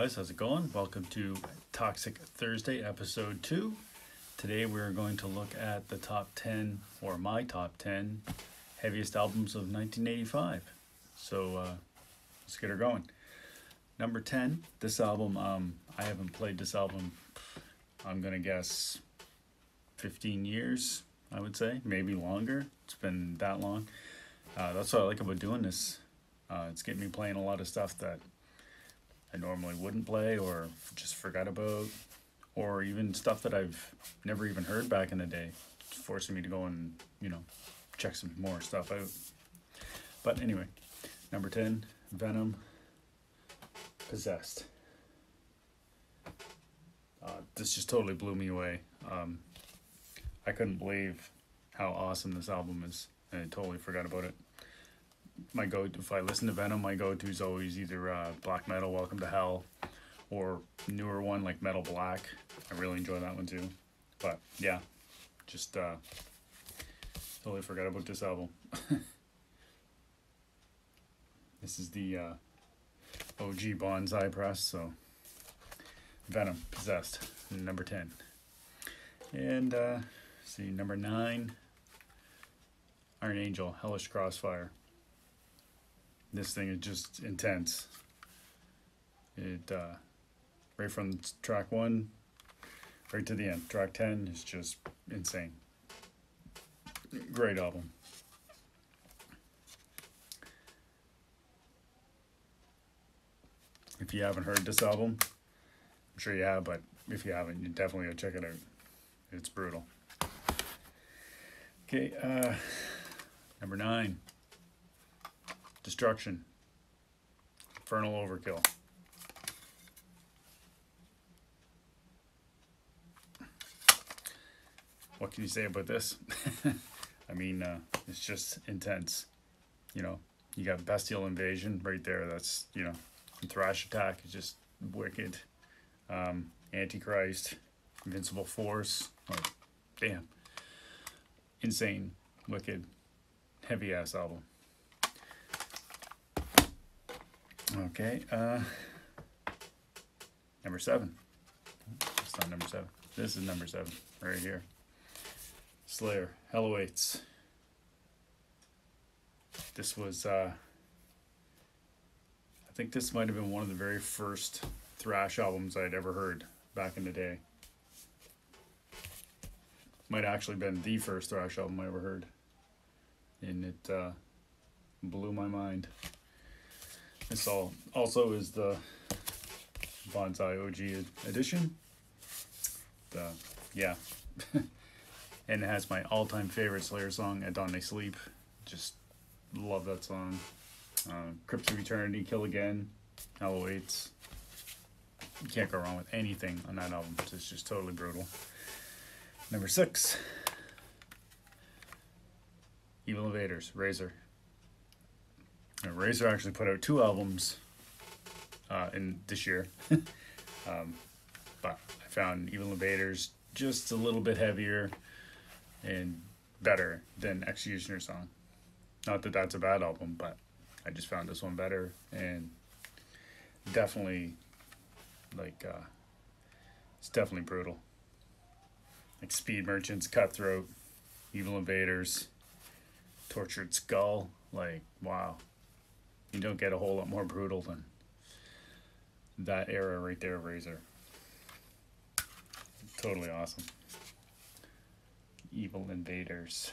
guys, how's it going? Welcome to Toxic Thursday, episode 2. Today we're going to look at the top 10, or my top 10, heaviest albums of 1985. So uh, let's get her going. Number 10, this album, um, I haven't played this album, I'm going to guess 15 years, I would say, maybe longer. It's been that long. Uh, that's what I like about doing this. Uh, it's getting me playing a lot of stuff that I normally wouldn't play or just forgot about, or even stuff that I've never even heard back in the day. Forcing me to go and, you know, check some more stuff out. But anyway, number 10, Venom, Possessed. Uh, this just totally blew me away. Um, I couldn't believe how awesome this album is, and I totally forgot about it my go if I listen to Venom, my go to is always either uh, black metal, Welcome to Hell, or newer one like Metal Black. I really enjoy that one too. But yeah, just uh, totally forgot about this album. this is the uh, OG Banzai press, so Venom Possessed number ten, and uh, see number nine. Iron Angel, Hellish Crossfire this thing is just intense. It uh, right from track one right to the end. Track ten is just insane. Great album. If you haven't heard this album, I'm sure you have, but if you haven't, you definitely gotta check it out. It's brutal. Okay, uh, number nine. Destruction. Infernal Overkill. What can you say about this? I mean, uh, it's just intense. You know, you got Bestial Invasion right there. That's, you know, Thrash Attack is just wicked. Um, Antichrist, Invincible Force. Like, damn. Insane, wicked, heavy ass album. Okay, uh, number seven. It's not number seven. This is number seven, right here. Slayer, Hell Awaits. This was, uh, I think this might have been one of the very first thrash albums I'd ever heard back in the day. Might actually been the first thrash album I ever heard. And it uh, blew my mind. This all also is the Banzai OG edition. The yeah, and it has my all-time favorite Slayer song, "At Dawn They Sleep." Just love that song. Uh, Crypt of Eternity, Kill Again, Hell Awaits. You can't go wrong with anything on that album. It's just totally brutal. Number six, Evil Invaders, Razor. Now, Razor actually put out two albums uh, in this year, um, but I found Evil Invaders just a little bit heavier and better than Executioner Song. Not that that's a bad album, but I just found this one better and definitely like uh, it's definitely brutal. Like Speed Merchants, Cutthroat, Evil Invaders, Tortured Skull, like wow you don't get a whole lot more brutal than that era right there, Razor. Totally awesome. Evil Invaders.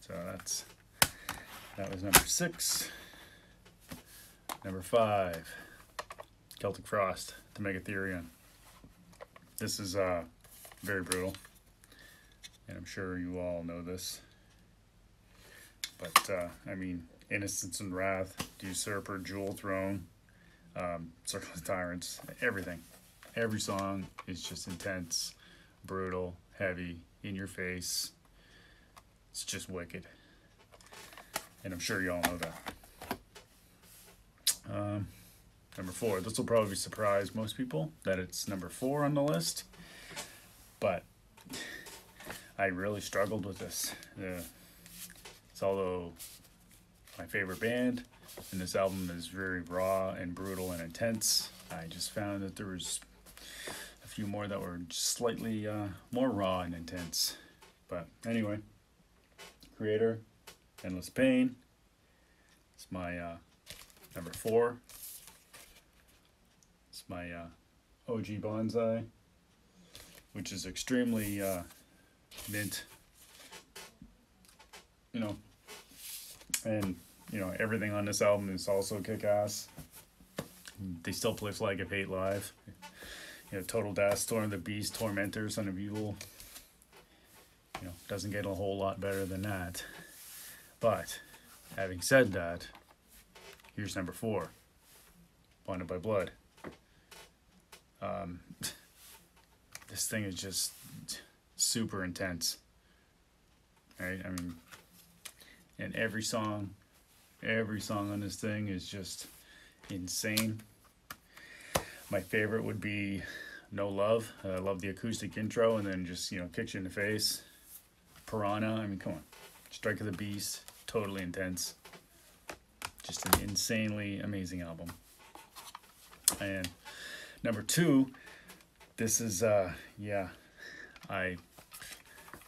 So that's that was number six. Number five, Celtic Frost to Mega Therion. This is uh, very brutal, and I'm sure you all know this. But uh, I mean, Innocence and Wrath, Usurper, Jewel Throne, um, Circle of Tyrants, everything. Every song is just intense, brutal, heavy, in your face. It's just wicked. And I'm sure you all know that. Um, number four. This will probably surprise most people that it's number four on the list. But I really struggled with this. Uh, although my favorite band, and this album is very raw and brutal and intense. I just found that there was a few more that were slightly uh, more raw and intense. But anyway, Kreator, Endless Pain. It's my uh, number four. It's my uh, OG Banzai, which is extremely uh, mint. You know, and you know everything on this album is also kick-ass. They still play Flag of Hate live. You know, Total Death, Storm the Beast, Tormentor, Son of Evil. You know, doesn't get a whole lot better than that. But having said that, here's number four. Bonded by Blood. Um, this thing is just super intense. Right? I mean, and every song, every song on this thing is just insane. My favorite would be No Love. I love the acoustic intro and then just, you know, kicks you in the face. Piranha, I mean, come on. Strike of the Beast, totally intense. Just an insanely amazing album. And number two, this is, uh, yeah, I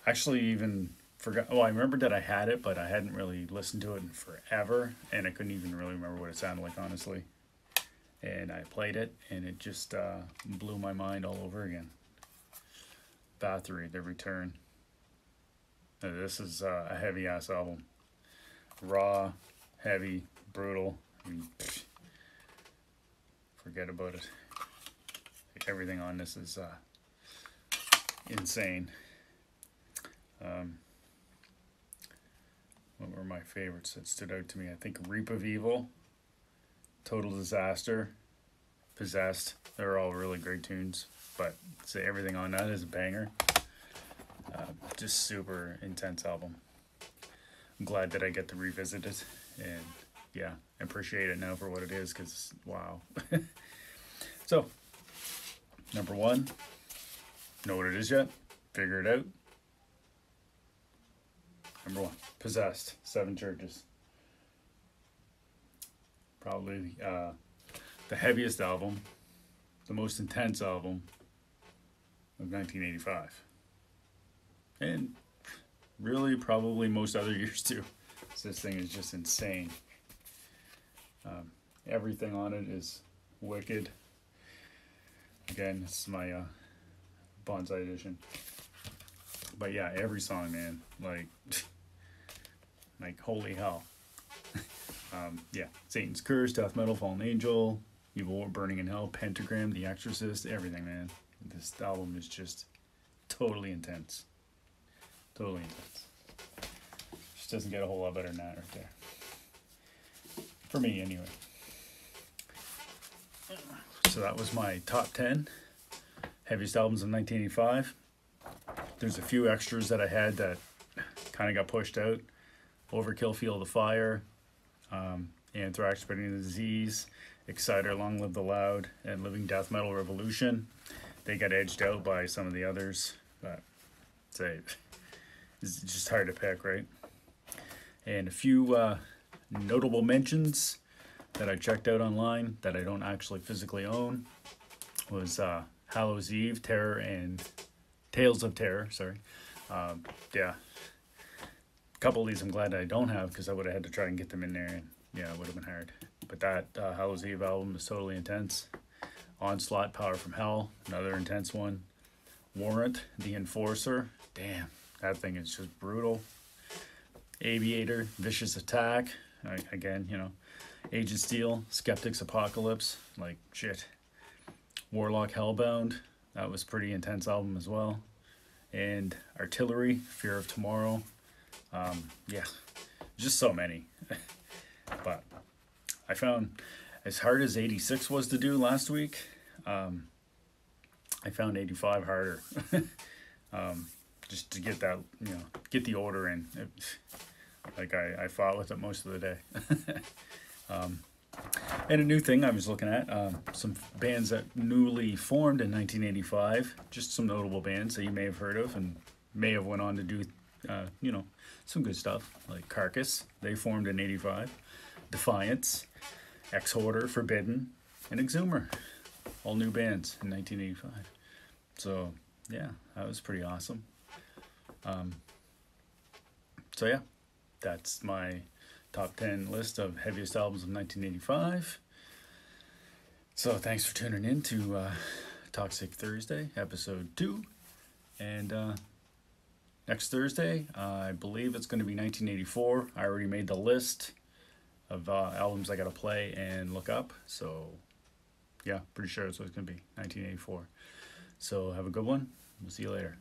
actually even forgot. Oh, I remembered that I had it, but I hadn't really listened to it in forever, and I couldn't even really remember what it sounded like, honestly. And I played it, and it just uh, blew my mind all over again. Bathory, The Return. Now, this is uh, a heavy ass album. Raw, heavy, brutal. I mean, pfft, forget about it. Everything on this is uh, insane. Um, were my favorites that stood out to me? I think Reap of Evil, Total Disaster, Possessed. They're all really great tunes, but say everything on that is a banger. Uh, just super intense album. I'm glad that I get to revisit it, and yeah, appreciate it now for what it is. Cause wow. so, number one, know what it is yet? Figure it out. Number one, Possessed, Seven Churches. Probably uh, the heaviest album, the most intense album of 1985. And really, probably most other years too. This thing is just insane. Um, everything on it is wicked. Again, this is my uh, banzai edition. But yeah, every song, man, like, like holy hell. um, yeah, Satan's Curse, Death Metal, Fallen Angel, Evil Burning in Hell, Pentagram, The Exorcist, everything, man. This album is just totally intense. Totally intense. Just doesn't get a whole lot better than that right there. For me, anyway. So that was my top 10 heaviest albums of 1985. There's a few extras that I had that kind of got pushed out. Overkill, Feel the Fire, um, Anthrax, Spreading the Disease, Exciter, Long Live the Loud, and Living Death Metal Revolution. They got edged out by some of the others, but say it's just hard to pick, right? And a few uh, notable mentions that I checked out online that I don't actually physically own was uh, Hallows Eve, Terror, and Tales of Terror. Sorry, um, yeah. Couple of these I'm glad I don't have because I would have had to try and get them in there, and yeah, it would have been hard. But that uh, Hallows Eve album is totally intense. Onslaught, Power from Hell, another intense one. Warrant, The Enforcer, damn, that thing is just brutal. Abattoir, Vicious Attack, again, you know, Agent Steel, Skeptics Apocalypse, like shit. Warlock Hellbound, that was pretty intense album as well. And Artillery, Fear of Tomorrow. Um, yeah, just so many. but I found as hard as 86 was to do last week, um, I found 85 harder. um, just to get that, you know, get the order in. It, like I, I fought with it most of the day. um, and a new thing I was looking at, um, some bands that newly formed in 1985, just some notable bands that you may have heard of and may have went on to do uh, you know, some good stuff like Carcass. They formed in '85. Defiance, Exhorder, Forbidden, and Exumer, all new bands in 1985. So yeah, that was pretty awesome. Um, so yeah, that's my top 10 list of heaviest albums of 1985. So thanks for tuning in to uh, Toxic Thursday, episode two. And uh, next Thursday, uh, I believe it's going to be 1984. I already made the list of uh, albums I got to play and look up. So yeah, pretty sure that's what it's going to be 1984. So have a good one. We'll see you later.